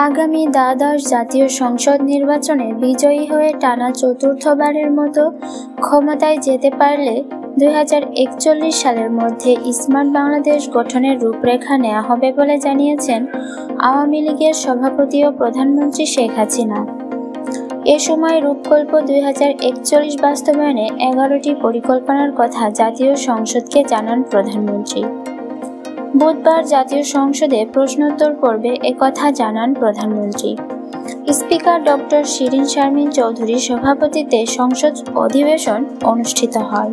আগামী দ্বাদশ জাতীয় সংসদ নির্বাচনে বিজয়ী হয়ে টানা চতুর্থবারের মতো ক্ষমতায় যেতে পারলে দু হাজার একচল্লিশ সালের মধ্যে স্মার্ট বাংলাদেশ গঠনের রূপরেখা নেওয়া হবে বলে জানিয়েছেন আওয়ামী লীগের সভাপতি ও প্রধানমন্ত্রী শেখ হাসিনা। এ সময় রূপকল্প দুই হাজার একচল্লিশ বাস্তবায়নে এগারোটি পরিকল্পনার কথা জাতীয় সংসদকে জানান প্রধানমন্ত্রী। বুধবার জাতীয় সংসদে প্রশ্নোত্তর পর্বে একথা জানান প্রধানমন্ত্রী। স্পিকার ডক্টর শিরিন শারমিন চৌধুরীর সভাপতিত্বে সংসদ অধিবেশন অনুষ্ঠিত হয়।